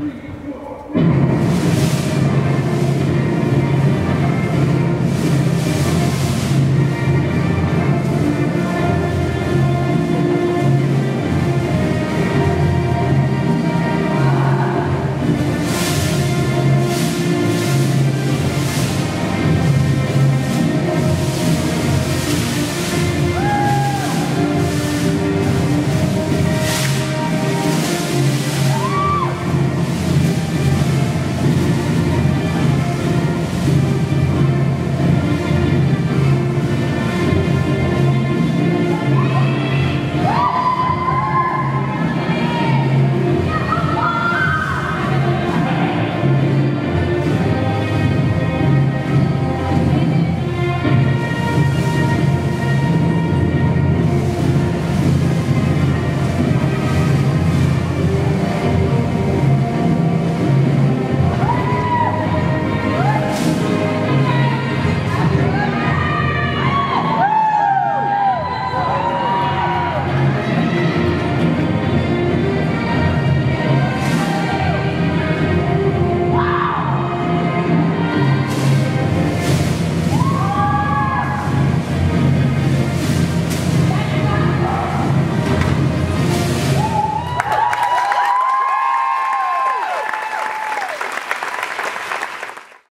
Three, four.